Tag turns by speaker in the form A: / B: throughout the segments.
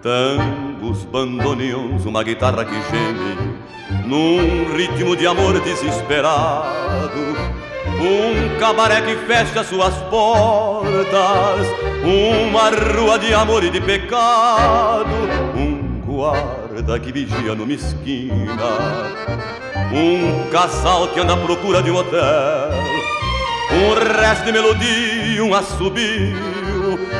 A: Tangos, bandoneons, uma guitarra que geme Num ritmo de amor desesperado. Um cabaré que fecha suas portas Uma rua de amor e de pecado Um guarda que vigia numa esquina Um casal que anda à procura de um hotel Um resto de melodia, um assobio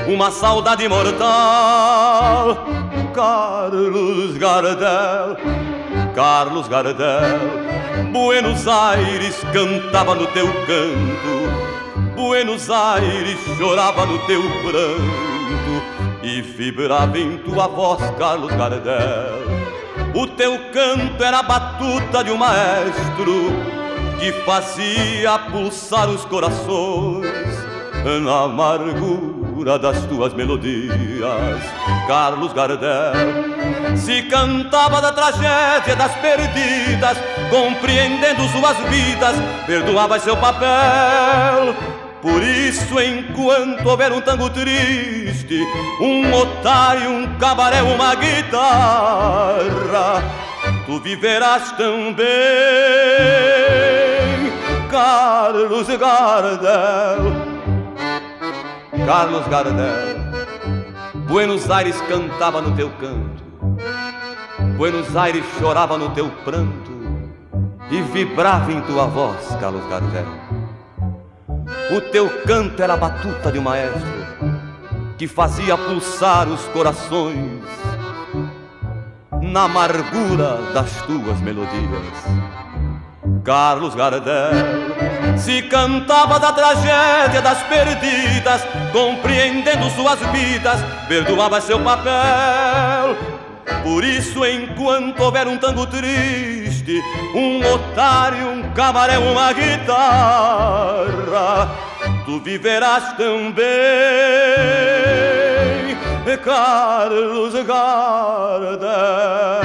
A: uma saudade mortal. Carlos Gardel, Carlos Gardel, Buenos Aires cantava no teu canto, Buenos Aires chorava no teu pranto e vibrava em tua voz, Carlos Gardel. O teu canto era a batuta de um maestro que fazia pulsar os corações na amargura das tuas melodias, Carlos Gardel. Se cantava da tragédia das perdidas, compreendendo suas vidas, perdoava seu papel. Por isso, enquanto houver um tango triste, um otário, um cabaré, uma guitarra, tu viverás também, Carlos Gardel. Carlos Gardel. Buenos Aires cantava no teu canto, Buenos Aires chorava no teu pranto e vibrava em tua voz, Carlos Gardel. O teu canto era a batuta de um maestro que fazia pulsar os corações na amargura das tuas melodias. Carlos Gardel se cantava da tragédia das perdidas, compreendendo suas vidas, perdoava seu papel. Por isso, enquanto houver um tango triste, um otário, um cabaré, uma guitarra, tu viverás também, Carlos Gardel.